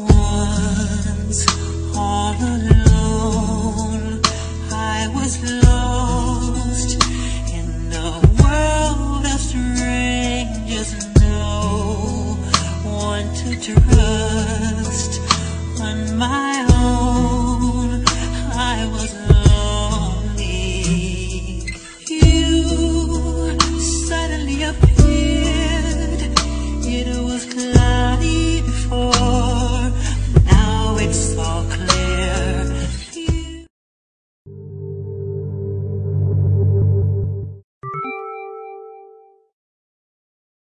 Once all alone, I was lost in a world of strangers. No one to trust.